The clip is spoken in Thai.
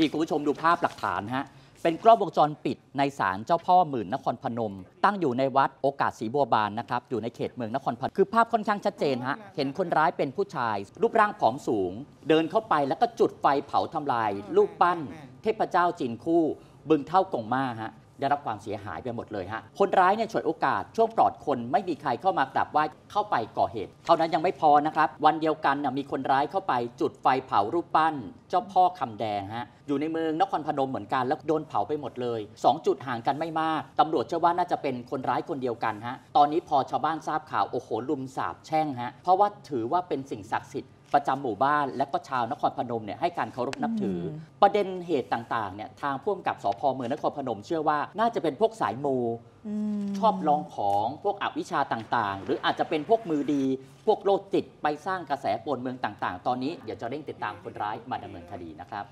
ดีคุณผู้ชมดูภาพหลักฐานฮะเป็นกล้องวงจรปิดในศาลเจ้าพ่อหมื่นนครพนม ตั้งอยู่ในวัดโอกาสศรีบัวบานนะครับอยู่ในเขตเมืองนครพนมคือภาพค่อนข้างชัดเจนฮะเห็นคนร้ายเป็นผู้ชาย รูปร่างผอมสูง เดินเข้าไปแล้วก็จุดไฟเผาทำลาย รูปปั้น เทพเจ้าจินคู่ บึงเท่ากงมาฮะ ได้รับความเสียหายไปหมดเลยฮะคนร้ายเนี่ยฉวยโอกาสช่วงปลอดคนไม่มีใครเข้ามากราบไหว้เข้าไปก่อเหตุ เท่านั้นยังไม่พอนะครับ วันเดียวกันน่ะมีคนร้ายเข้าไปจุดไฟเผารูปปั้น เจ้าพ่อคำแดงฮะอยู่ในเมืองนครพนมเหมือนกันแล้วโดนเผาไปหมดเลย 2 จุดห่างกันไม่มากตำรวจเชื่อว่าน่าจะเป็นคนร้ายคนเดียวกันฮะตอนนี้พอชาวบ้านทราบข่าวโอ้โหลุมสาบแช่งฮะเพราะว่าถือว่าเป็นสิ่งศักดิ์สิทธิ์ ประจำหมู่บ้าน และก็ชาวนครพนมเนี่ยให้การเคารพนับถืออมประเด็นเหตุต่างๆเนี่ยทางผู้กำกับสพเมืองนครพนม เชื่อว่าน่าจะเป็นพวกสายมูมชอบลองของพวกอวิชชาต่างๆ หรืออาจจะเป็นพวกมือดี พวกโรคจิตไปสร้างกระแสปวนเมืองต่าง ๆ ตอนนี้เดี๋ยวจะเร่งติดตามคนร้ายมาดำเนินคดีนะครับ